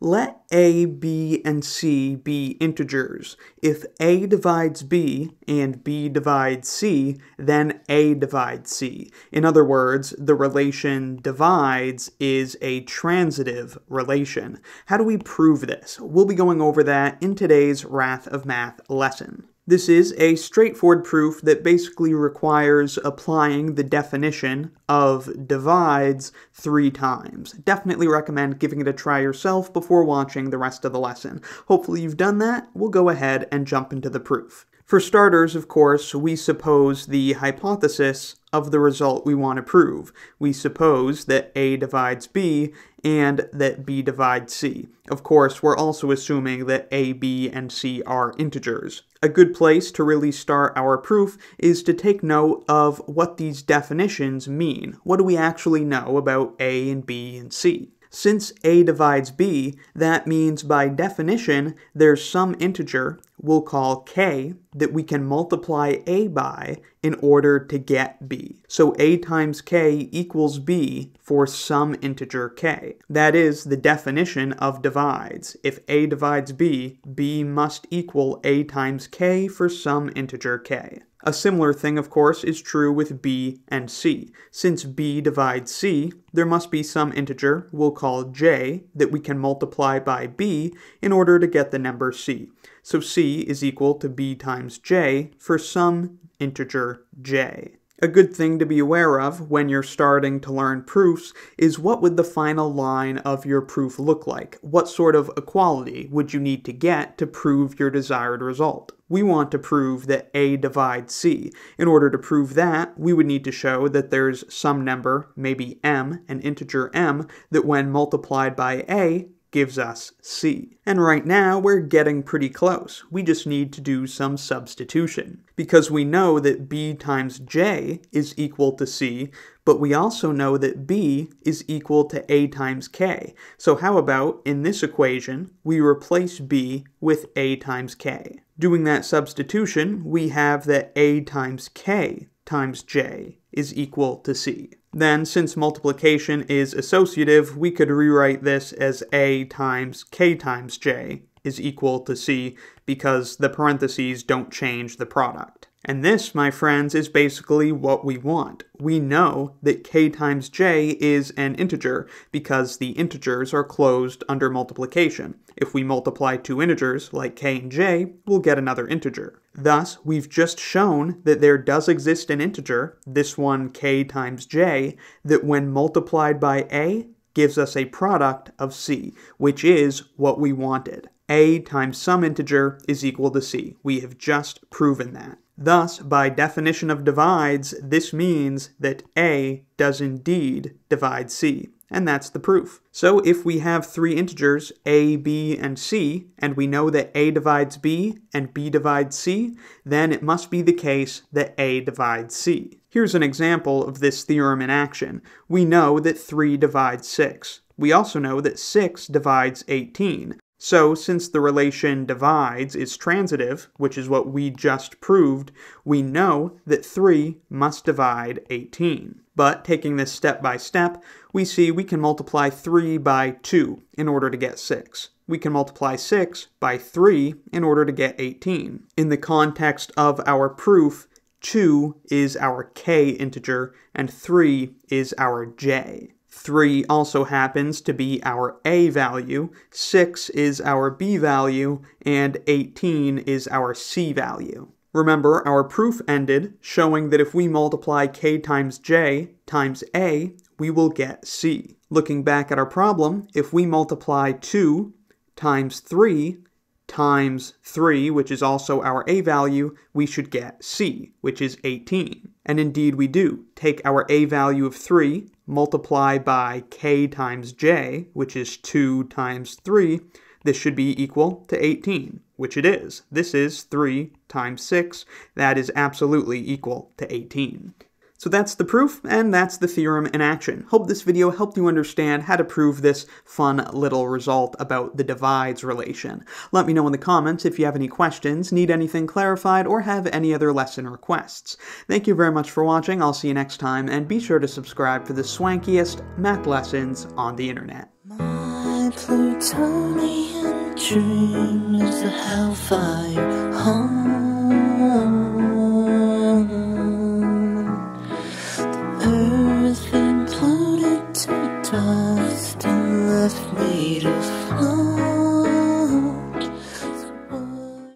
Let a, b, and c be integers. If a divides b and b divides c, then a divides c. In other words, the relation divides is a transitive relation. How do we prove this? We'll be going over that in today's Wrath of Math lesson. This is a straightforward proof that basically requires applying the definition of divides three times. Definitely recommend giving it a try yourself before watching the rest of the lesson. Hopefully you've done that. We'll go ahead and jump into the proof. For starters, of course, we suppose the hypothesis of the result we want to prove. We suppose that A divides B and that B divides C. Of course, we're also assuming that A, B, and C are integers. A good place to really start our proof is to take note of what these definitions mean. What do we actually know about A and B and C? Since a divides b, that means by definition there's some integer we'll call k that we can multiply a by in order to get b. So a times k equals b for some integer k. That is the definition of divides. If a divides b, b must equal a times k for some integer k. A similar thing, of course, is true with b and c. Since b divides c, there must be some integer we'll call j that we can multiply by b in order to get the number c. So c is equal to b times j for some integer j. A good thing to be aware of when you're starting to learn proofs is what would the final line of your proof look like? What sort of equality would you need to get to prove your desired result? We want to prove that A divides C. In order to prove that, we would need to show that there's some number, maybe m, an integer m, that when multiplied by A gives us C. And right now, we're getting pretty close. We just need to do some substitution. Because we know that B times J is equal to C, but we also know that B is equal to A times K. So how about, in this equation, we replace B with A times K. Doing that substitution, we have that A times K times J is equal to C. Then, since multiplication is associative, we could rewrite this as a times k times j is equal to c because the parentheses don't change the product. And this, my friends, is basically what we want. We know that k times j is an integer because the integers are closed under multiplication. If we multiply two integers, like k and j, we'll get another integer. Thus, we've just shown that there does exist an integer, this one k times j, that when multiplied by a, gives us a product of c, which is what we wanted. A times some integer is equal to c. We have just proven that. Thus, by definition of divides, this means that A does indeed divide C. And that's the proof. So if we have three integers, a, b, and c, and we know that a divides b and b divides c, then it must be the case that a divides c. Here's an example of this theorem in action. We know that 3 divides 6. We also know that 6 divides 18. So, since the relation divides is transitive, which is what we just proved, we know that 3 must divide 18. But taking this step by step, we see we can multiply 3 by 2 in order to get 6. We can multiply 6 by 3 in order to get 18. In the context of our proof, 2 is our k integer and 3 is our j. 3 also happens to be our A value, 6 is our B value, and 18 is our C value. Remember, our proof ended showing that if we multiply k times j times a, we will get c. Looking back at our problem, if we multiply 2 times 3 times 3, which is also our a value, we should get c, which is 18. And indeed we do. Take our a value of 3, multiply by k times j, which is 2 times 3, this should be equal to 18, which it is. This is 3 times 6. That is absolutely equal to 18. So that's the proof, and that's the theorem in action. Hope this video helped you understand how to prove this fun little result about the divides relation. Let me know in the comments if you have any questions, need anything clarified, or have any other lesson requests. Thank you very much for watching, I'll see you next time, and be sure to subscribe for the swankiest math lessons on the internet. Plutonian dream is a hellfire home.